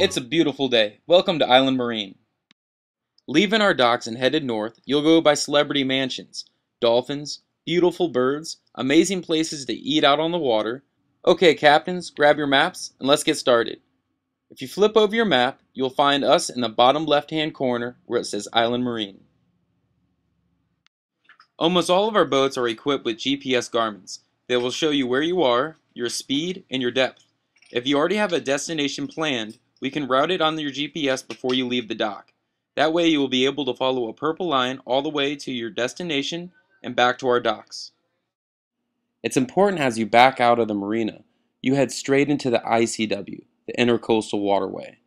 It's a beautiful day. Welcome to Island Marine. Leaving our docks and headed north, you'll go by celebrity mansions, dolphins, beautiful birds, amazing places to eat out on the water. Okay, captains, grab your maps and let's get started. If you flip over your map, you'll find us in the bottom left-hand corner where it says Island Marine. Almost all of our boats are equipped with GPS Garmins. They will show you where you are, your speed, and your depth. If you already have a destination planned, we can route it on your GPS before you leave the dock. That way you will be able to follow a purple line all the way to your destination and back to our docks. It's important as you back out of the marina, you head straight into the ICW, the Intercoastal Waterway.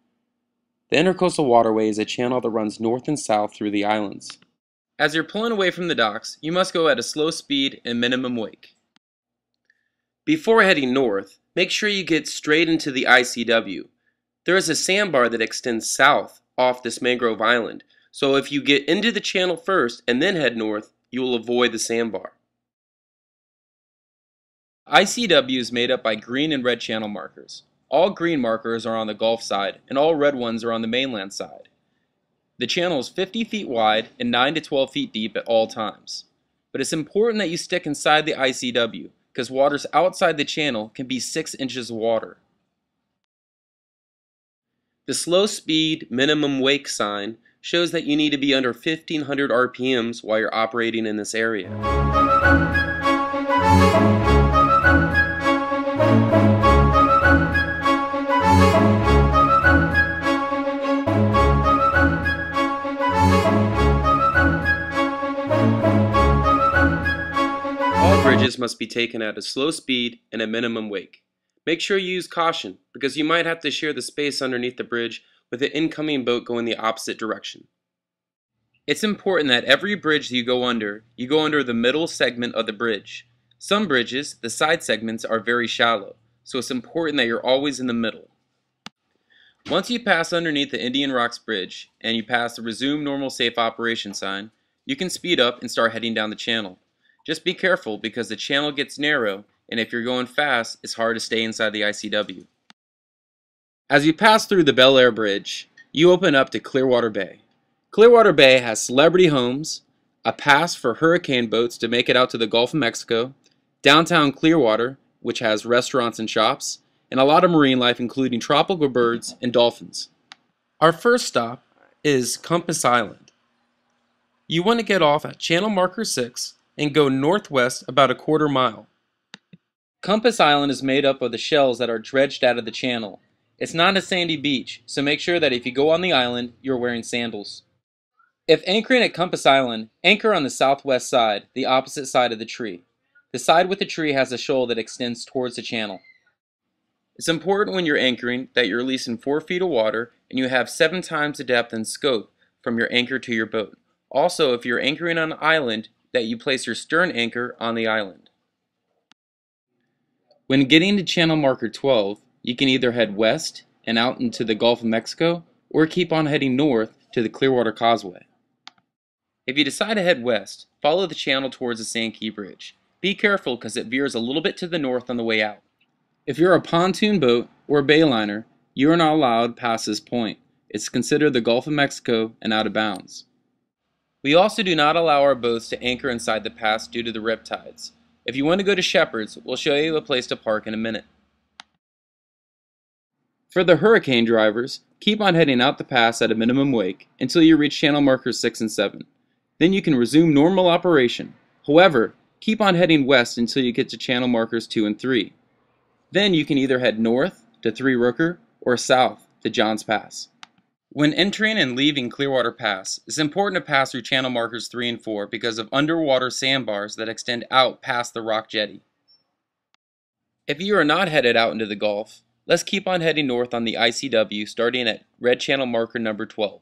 The Intercoastal Waterway is a channel that runs north and south through the islands. As you're pulling away from the docks, you must go at a slow speed and minimum wake. Before heading north, make sure you get straight into the ICW. There is a sandbar that extends south off this mangrove island, so if you get into the channel first and then head north, you will avoid the sandbar. ICW is made up by green and red channel markers. All green markers are on the Gulf side, and all red ones are on the mainland side. The channel is 50 feet wide and 9 to 12 feet deep at all times. But it's important that you stick inside the ICW, because waters outside the channel can be 6 inches of water. The slow speed minimum wake sign shows that you need to be under 1500 RPMs while you're operating in this area. All bridges must be taken at a slow speed and a minimum wake. Make sure you use caution because you might have to share the space underneath the bridge with an incoming boat going the opposite direction. It's important that every bridge that you go under, you go under the middle segment of the bridge. Some bridges, the side segments, are very shallow, so it's important that you're always in the middle. Once you pass underneath the Indian Rocks Bridge and you pass the Resume Normal Safe Operation sign, you can speed up and start heading down the channel. Just be careful because the channel gets narrow and if you're going fast, it's hard to stay inside the ICW. As you pass through the Belleair Bridge, you open up to Clearwater Bay. Clearwater Bay has celebrity homes, a pass for hurricane boats to make it out to the Gulf of Mexico, downtown Clearwater, which has restaurants and shops, and a lot of marine life including tropical birds and dolphins. Our first stop is Compass Island. You want to get off at channel marker 6 and go northwest about a quarter mile. Compass Island is made up of the shells that are dredged out of the channel. It's not a sandy beach, so make sure that if you go on the island, you're wearing sandals. If anchoring at Compass Island, anchor on the southwest side, the opposite side of the tree. The side with the tree has a shoal that extends towards the channel. It's important when you're anchoring that you're releasing 4 feet of water and you have 7 times the depth and scope from your anchor to your boat. Also, if you're anchoring on an island, that you place your stern anchor on the island. When getting to channel marker 12, you can either head west and out into the Gulf of Mexico or keep on heading north to the Clearwater Causeway. If you decide to head west, follow the channel towards the Sand Key Bridge. Be careful because it veers a little bit to the north on the way out. If you're a pontoon boat or bayliner, you are not allowed past this point. It's considered the Gulf of Mexico and out of bounds. We also do not allow our boats to anchor inside the pass due to the rip tides. If you want to go to Shephard's, we'll show you a place to park in a minute. For the hurricane drivers, keep on heading out the pass at a minimum wake until you reach channel markers 6 and 7. Then you can resume normal operation. However, keep on heading west until you get to channel markers 2 and 3. Then you can either head north to Three Rooker or south to Johns Pass. When entering and leaving Clearwater Pass, it's important to pass through channel markers 3 and 4 because of underwater sandbars that extend out past the rock jetty. If you are not headed out into the Gulf, let's keep on heading north on the ICW starting at red channel marker number 12.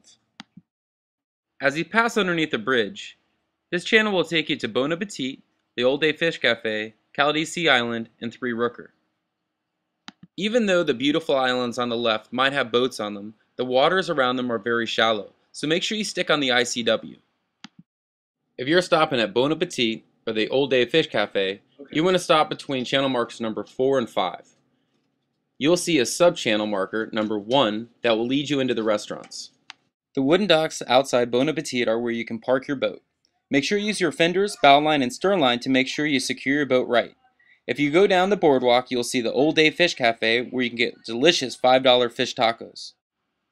As you pass underneath the bridge, this channel will take you to Bon Appetit, the Old Day Fish Cafe, Caladesi Island, and Three Rooker. Even though the beautiful islands on the left might have boats on them, the waters around them are very shallow, so make sure you stick on the ICW. If you're stopping at Bon Appetit or the Old Day Fish Cafe, okay. you want to stop between channel marks number 4 and 5. you'll see a sub-channel marker, number 1, that will lead you into the restaurants. The wooden docks outside Bon Appetit are where you can park your boat. Make sure you use your fenders, bow line, and stern line to make sure you secure your boat right. If you go down the boardwalk, you'll see the Old Day Fish Cafe where you can get delicious $5 fish tacos.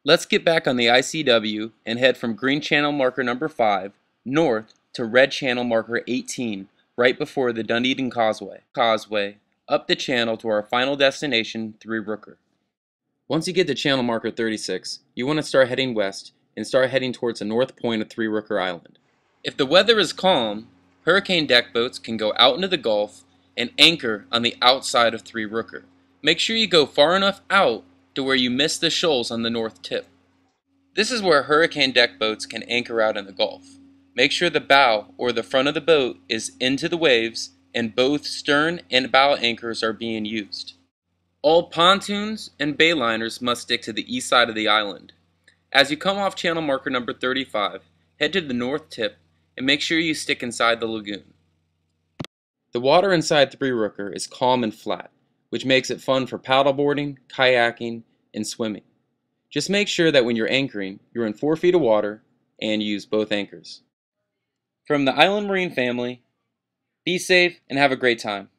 Let's get back on the ICW and head from green channel marker number 5 north to red channel marker 18 right before the Dunedin Causeway. Causeway up the channel to our final destination, Three Rooker. Once you get to channel marker 36, you want to start heading west and start heading towards the north point of Three Rooker Island. If the weather is calm, hurricane deck boats can go out into the Gulf and anchor on the outside of Three Rooker. Make sure you go far enough out to where you miss the shoals on the north tip. This is where hurricane deck boats can anchor out in the Gulf. Make sure the bow or the front of the boat is into the waves and both stern and bow anchors are being used. All pontoons and bayliners must stick to the east side of the island. As you come off channel marker number 35, head to the north tip and make sure you stick inside the lagoon. The water inside Three Rooker is calm and flat, which makes it fun for paddleboarding, kayaking, and swimming. Just make sure that when you're anchoring, you're in 4 feet of water and use both anchors. From the Island Marine family, be safe and have a great time.